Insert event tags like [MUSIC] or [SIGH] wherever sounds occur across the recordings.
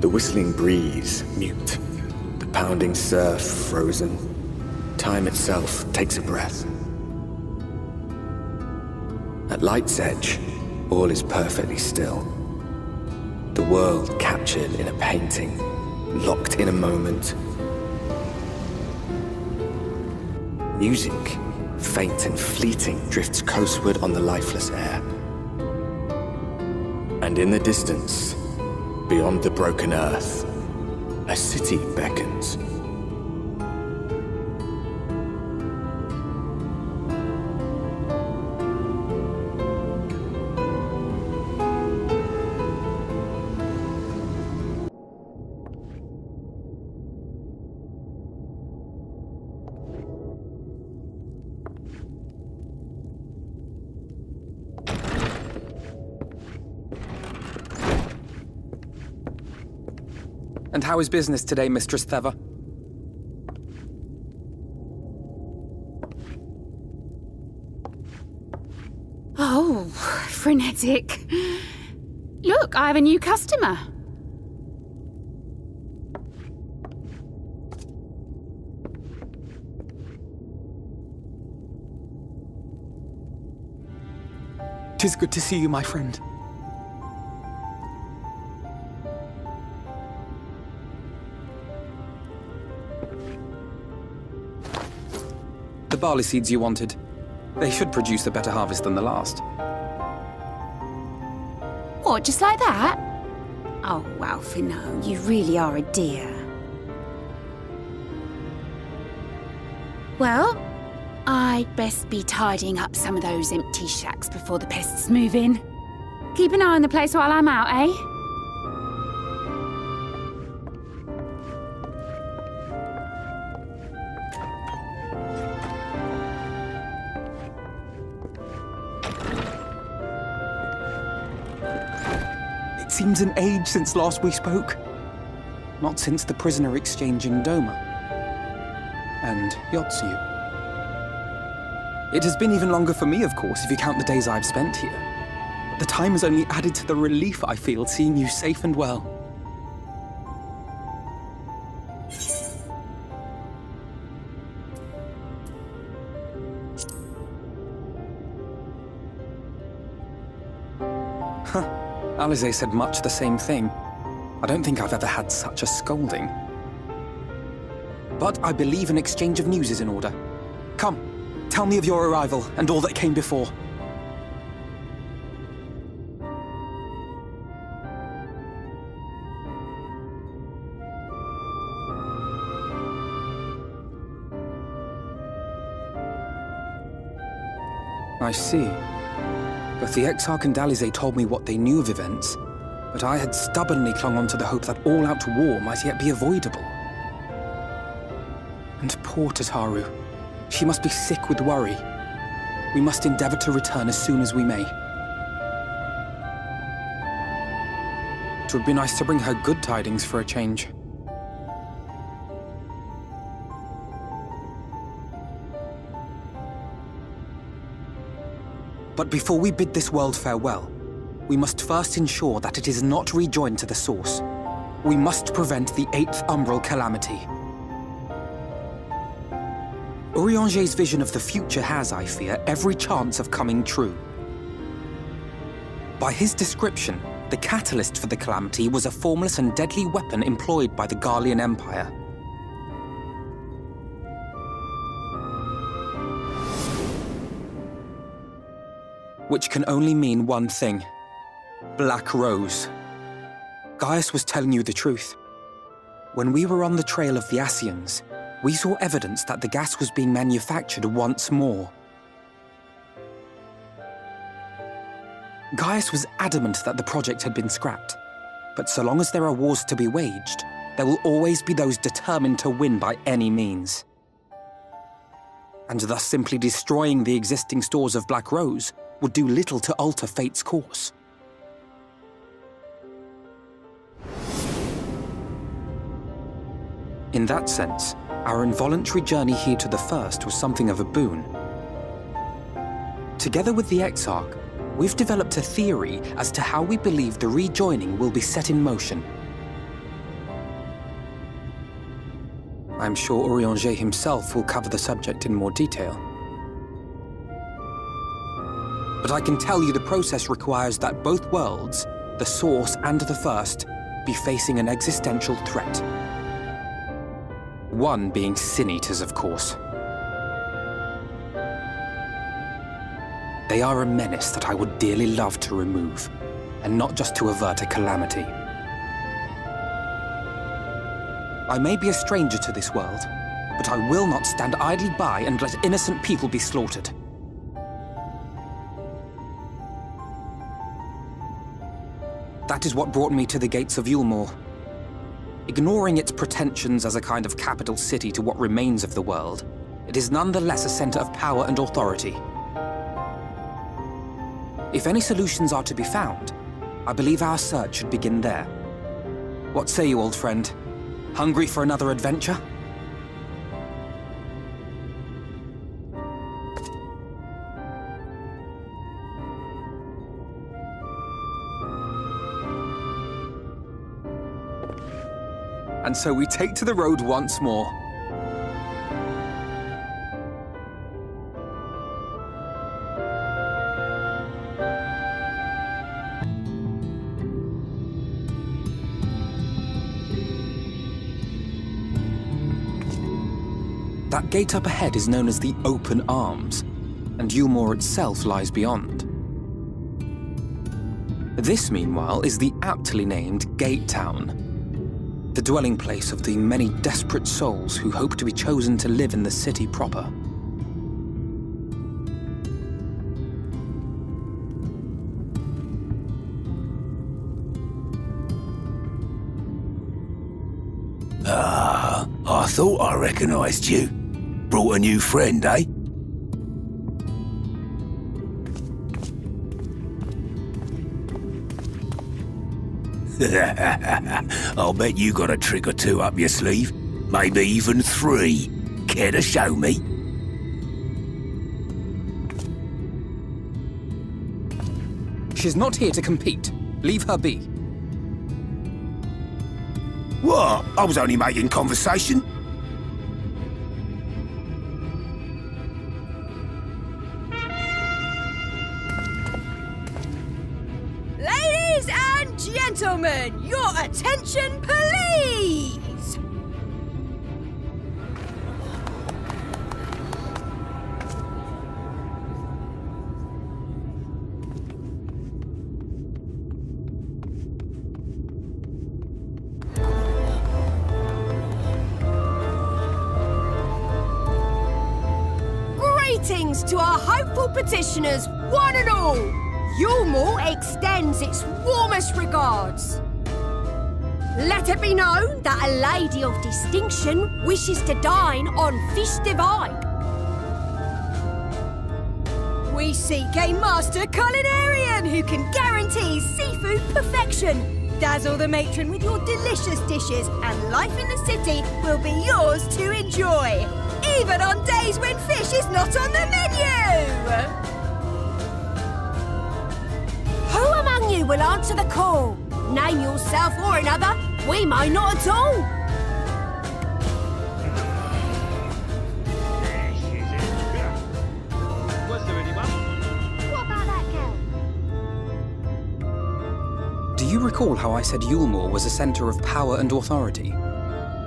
The whistling breeze, mute. The pounding surf, frozen. Time itself takes a breath. At light's edge, all is perfectly still. The world captured in a painting, locked in a moment. Music, faint and fleeting, drifts coastward on the lifeless air. And in the distance, beyond the broken earth, a city beckons. And how is business today, Mistress Theva? Oh, frenetic. Look, I have a new customer. Tis good to see you, my friend. Barley seeds you wanted. They should produce a better harvest than the last. What, just like that? Oh, Alphinaud, you really are a dear. Well, I'd best be tidying up some of those empty shacks before the pests move in. Keep an eye on the place while I'm out, eh? Seems an age since last we spoke. Not since the prisoner exchange in Doma. And Yotsu. It has been even longer for me, of course, if you count the days I've spent here. But the time has only added to the relief I feel seeing you safe and well. Alisaie said much the same thing. I don't think I've ever had such a scolding. But I believe an exchange of news is in order. Come, tell me of your arrival and all that came before. I see. Both the Exarch and Alisaie told me what they knew of events, but I had stubbornly clung on to the hope that all-out war might yet be avoidable. And poor Tataru. She must be sick with worry. We must endeavor to return as soon as we may. It would be nice to bring her good tidings for a change. But before we bid this world farewell, we must first ensure that it is not rejoined to the source. We must prevent the Eighth Umbral Calamity. Urianger's vision of the future has, I fear, every chance of coming true. By his description, the catalyst for the calamity was a formless and deadly weapon employed by the Garlean Empire. Which can only mean one thing. Black Rose. Gaius was telling you the truth. When we were on the trail of the Ascians, we saw evidence that the gas was being manufactured once more. Gaius was adamant that the project had been scrapped. But so long as there are wars to be waged, there will always be those determined to win by any means. And thus simply destroying the existing stores of Black Rose would do little to alter fate's course. In that sense, our involuntary journey here to the First was something of a boon. Together with the Exarch, we've developed a theory as to how we believe the rejoining will be set in motion. I'm sure Urianger himself will cover the subject in more detail. But I can tell you the process requires that both worlds, the Source and the First, be facing an existential threat. One being Sin Eaters, of course. They are a menace that I would dearly love to remove, and not just to avert a calamity. I may be a stranger to this world, but I will not stand idly by and let innocent people be slaughtered. That is what brought me to the gates of Yulmore. Ignoring its pretensions as a kind of capital city to what remains of the world, it is nonetheless a center of power and authority. If any solutions are to be found, I believe our search should begin there. What say you, old friend? Hungry for another adventure? And so we take to the road once more. That gate up ahead is known as the Open Arms, and Yulmore itself lies beyond. This, meanwhile, is the aptly named Gate Town, the dwelling place of the many desperate souls who hope to be chosen to live in the city proper. Ah, I thought I recognized you. Brought a new friend, eh? [LAUGHS] I'll bet you got a trick or two up your sleeve. Maybe even three. Care to show me? She's not here to compete. Leave her be. What? I was only making conversation. Gentlemen, your attention, please! Greetings to our hopeful petitioners, one and all! Yulmore extends its warmest regards. Let it be known that a lady of distinction wishes to dine on fish divine. We seek a master culinarian who can guarantee seafood perfection. Dazzle the matron with your delicious dishes, and life in the city will be yours to enjoy, even on days when fish is not on the menu. Will answer the call? Name yourself or another. We may not at all. Was there anyone? What about that girl? Do you recall how I said Yulmore was a center of power and authority?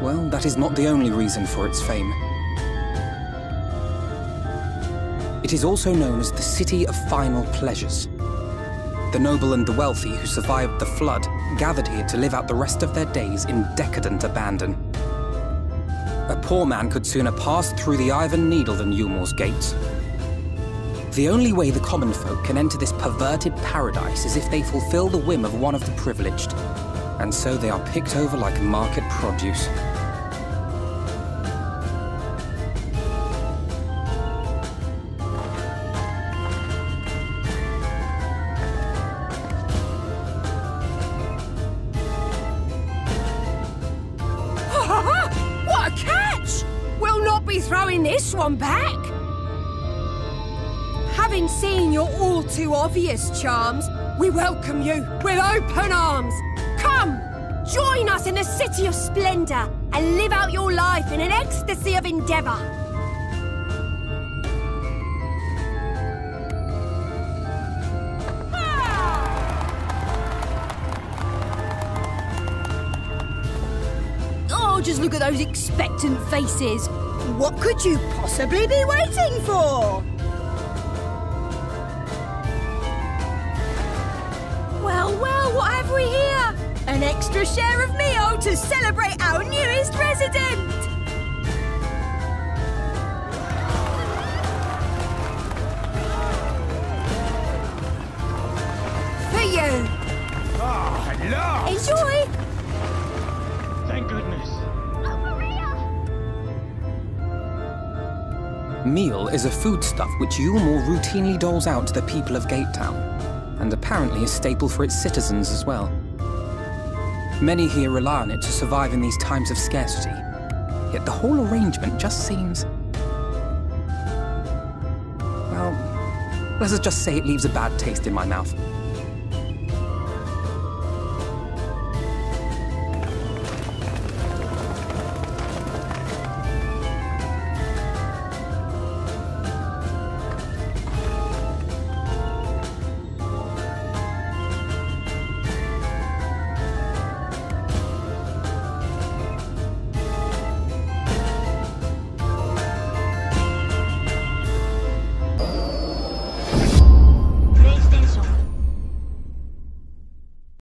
Well, that is not the only reason for its fame. It is also known as the City of Final Pleasures. The noble and the wealthy who survived the flood gathered here to live out the rest of their days in decadent abandon. A poor man could sooner pass through the Iron Needle than Yulmore's gates. The only way the common folk can enter this perverted paradise is if they fulfill the whim of one of the privileged. And so they are picked over like market produce. One back. Having seen your all too obvious charms, we welcome you with open arms. Come, Join us in the City of Splendor and live out your life in an ecstasy of endeavour. Oh, just look at those expectant faces. What could you possibly be waiting for? Well, well, what have we here? An extra share of meal to celebrate our newest resident! For you! Ah, oh, Enjoy! Thank goodness. Meal is a foodstuff which Yulmore routinely doles out to the people of Gatetown, and apparently a staple for its citizens as well. Many here rely on it to survive in these times of scarcity, yet the whole arrangement just seems. Well, let's just say it leaves a bad taste in my mouth.